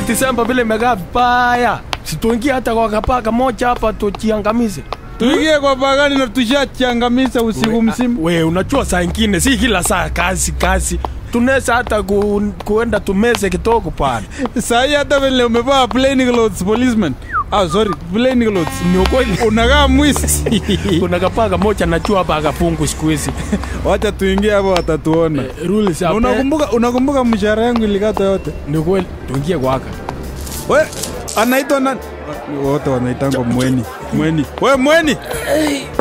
hii Disemba vile imekaa vibaya, situingie hata kwa kapaka moja hapa tujiangamize. tuingie kwa pagani na tushachangamiza usiku mzima. We, unajua saa ingine si kila saa kazi kazi, tunaweza hata ku, kuenda tumeze kidogo bwana. Sahi hata vile umevaa plain clothes policeman. Ah, sorry, plain clothes. Ni ukweli Unakaa mwisi. kuna kapaka moja najua hapa akafungu siku hizi Wacha tuingie hapo watatuona. rules hapa. Unakumbuka unakumbuka mshahara yangu ilikata yote. Ni ukweli, tuingie kwaka. We, anaitwa nani? Wote wanaitangwa Mweni. Mweni. We Mweni.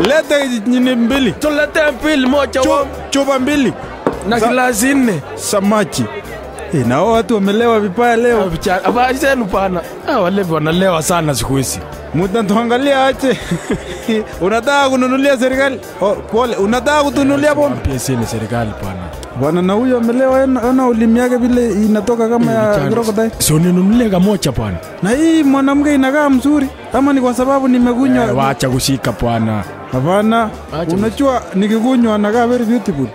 Leta nyini mbili. Tulete mbili moja chupa mbili. na glasi nne. Samaki. Eh, na hao watu wamelewa vibaya leo. Aba zenu bana. Ah, walevi wanalewa sana siku hizi. Mutatuangalia ache. Unataka kununulia serikali? Oh, pole. Unataka kutunulia bomba? Pia si ni serikali pana. Bwana na huyo amelewa ana- ana ulimi yake vile inatoka kama ya crocodile. Si uninunulie kamoja bwana. Na hii mwanamke inakaa mzuri ama ni kwa sababu Eh, nimekunywa? Wacha kushika bwana. Hapana. Unajua nikikunywa anakaa very beautiful.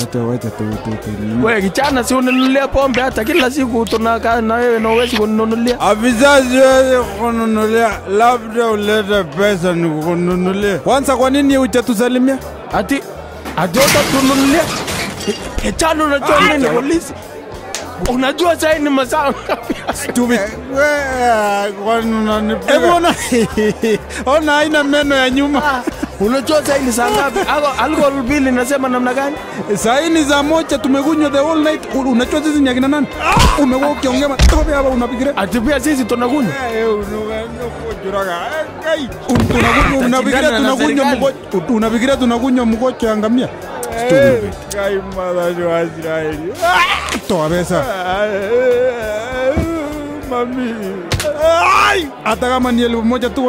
Wacha wacha tu tu tu. We kijana, si unanunulia pombe hata kila siku tunakaa na wewe na uwezi kununulia. Afisa siwezi kununulia, labda ulete pesa nikununulie. Kwanza kwa nini hujatusalimia? Ati ati utatununulia? Kijana, unajua nini polisi? Unajua sasa ni masaa ngapi? Stupid. Kwani unanipiga? Hebu ona. Ona haina meno ya nyuma. Unajua saini za saa ngapi? Alcohol bill inasema namna gani? Saini za moja tumekunywa the whole night. Unajua sisi ni akina nani? Umekuwa ukiongea matope hapa unapigira. Ati pia sisi tunakunywa. Unakunywa unapigiria Tashindana na tunakunywa mkojo. Unapigiria tunakunywa mkojo ya ngamia. Toa pesa. Ai! Hata kama ni elfu moja tu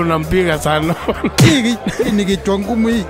unampiga sana. Hii ni kichwa ngumu hii.